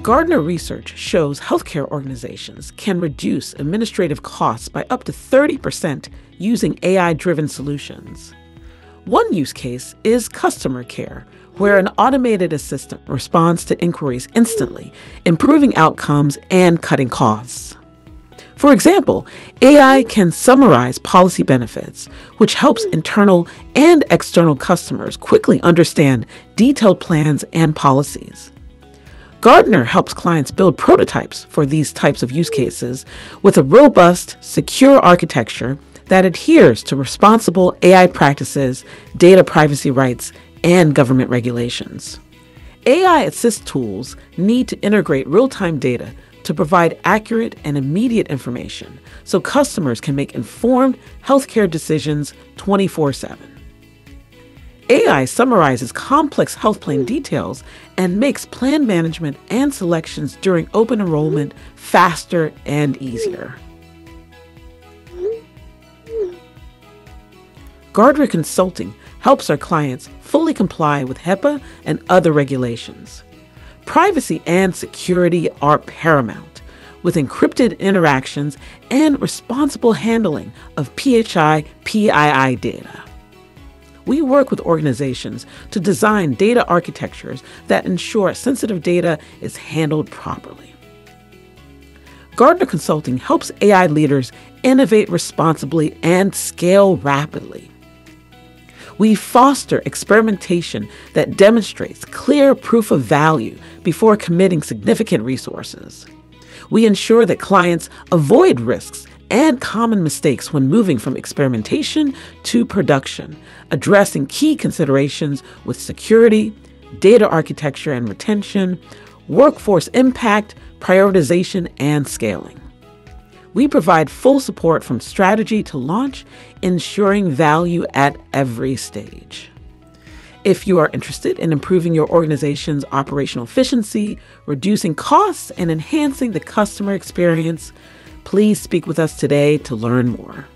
Gartner research shows healthcare organizations can reduce administrative costs by up to 30% using AI driven solutions. One use case is customer care, where an automated assistant responds to inquiries instantly, improving outcomes and cutting costs. For example, AI can summarize policy benefits, which helps internal and external customers quickly understand detailed plans and policies. Gartner helps clients build prototypes for these types of use cases with a robust, secure architecture that adheres to responsible AI practices, data privacy rights, and government regulations. AI assist tools need to integrate real time data to provide accurate and immediate information so customers can make informed healthcare decisions 24 7. AI summarizes complex health plan details and makes plan management and selections during open enrollment faster and easier. Gartner Consulting helps our clients fully comply with HIPAA and other regulations. Privacy and security are paramount, with encrypted interactions and responsible handling of PHI PII data we work with organizations to design data architectures that ensure sensitive data is handled properly. Gartner Consulting helps AI leaders innovate responsibly and scale rapidly. We foster experimentation that demonstrates clear proof of value before committing significant resources. We ensure that clients avoid risks and common mistakes when moving from experimentation to production, addressing key considerations with security, data architecture and retention, workforce impact, prioritization, and scaling. We provide full support from strategy to launch, ensuring value at every stage. If you are interested in improving your organization's operational efficiency, reducing costs, and enhancing the customer experience, Please speak with us today to learn more.